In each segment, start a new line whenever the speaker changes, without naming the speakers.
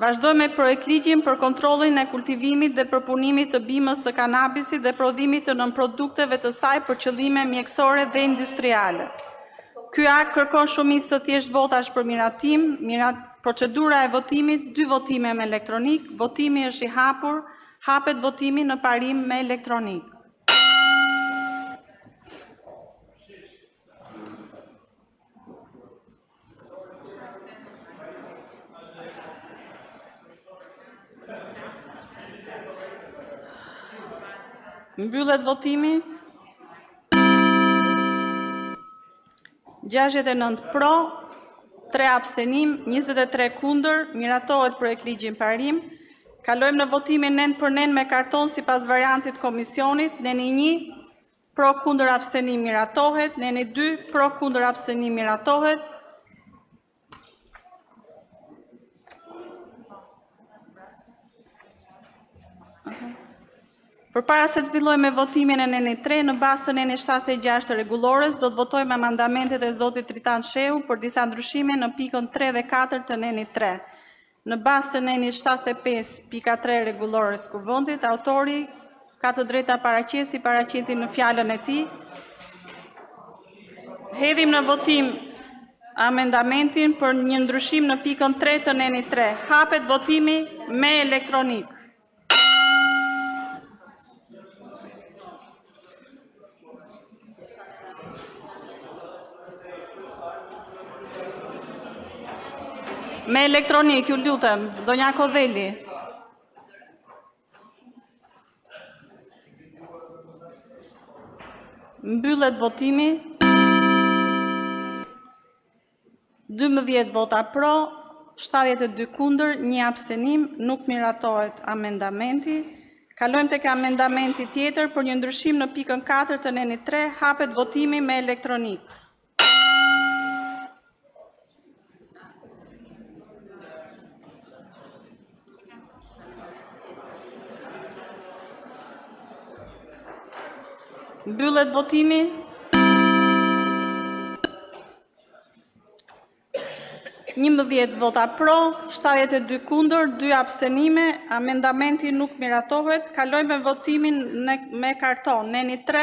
Vazhdojmë me Projektligjin për kontrollin e kultivimit dhe përpunimit të bimës së kanabisit dhe prodhimit të nënprodukteve të saj për qëllime mjekësore dhe industriale. Ky akt kërkon shumicë të thjeshtë votash për miratim, procedura e votimit, dy votime me elektronik, votimi është i hapur, hapet votimi në parim me elektronik. Mbyllet votimi. 69 pro, 3 abstenim, 23 kundër, miratohet projektligji në parim. Kalojmë në votimin nen për nen me karton sipas variantit të komisionit, neni një, Pro kundër abstenim miratohet. Neni 2, pro kundër abstenim miratohet. Përpara se të fillojmë votimin e nenit 3, në bazë të nenit 76 të rregullores, do të votojmë amendamentet e Zotit Tritan Shehu për disa ndryshime në pikën 3 dhe 4 të nenit 3. Në bazë të nenit 75 pika 3 rregullores Kuvendit, autori ka të drejtë ta paraqesë siç e paraqiti në fjalën e tij. Hedhim në votim amendamentin për një ndryshim në pikën 3 të nenit 3. Hapet votimi me elektronik. Me elektronik, ju lutem, zonja Kodheli. Mbyllet votimi. Dymbëdhjetë vota pro, shtatëdhjetë e dy kundër, një abstenim, nuk miratohet amendamenti. Kalojmë tek amendamenti tjetër për një ndryshim në pikën 4 të nenit 3, hapet votimi me elektronik. Mbyllet votimi. Njëmbëdhjetë vota pro, 72 kundër, 2 abstenime, amendamenti nuk miratohet. Kalojmë në votimin me karton. Neni 3.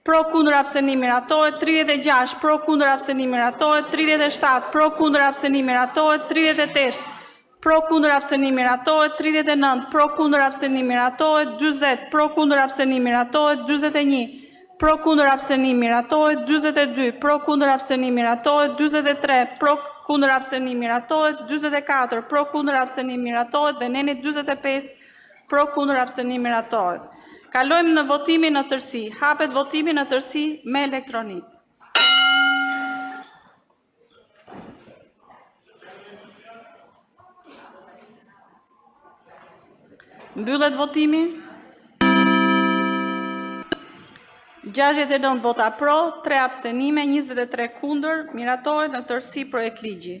Pro kundër abstenim miratohet tridhjetë e gjashtë pro kundër abstenim miratohet tridhjetë e shtatë pro kundër abstenim miratohet tridhjetë e tetë pro kundër abstenim miratohet tridhjetë e nëntë pro kundër abstenim miratohet dyzet pro kundër abstenim miratohet dyzet e një pro kundër abstenim miratohet dyzet e dy pro kundër abstenim miratohet dyzet e tre pro kundër abstenim miratohet dyzet e katër pro kundër abstenim miratohet dhe neni dyzet e pesë Pro kundër abstenim miratohet. Kalojmë në votimin në tërësi. Hapet votimi në tërësi me elektronik. Mbyllet votimi. 69 vota pro, 3 abstenime, 23 kundër, miratohet në tërësi projektligji.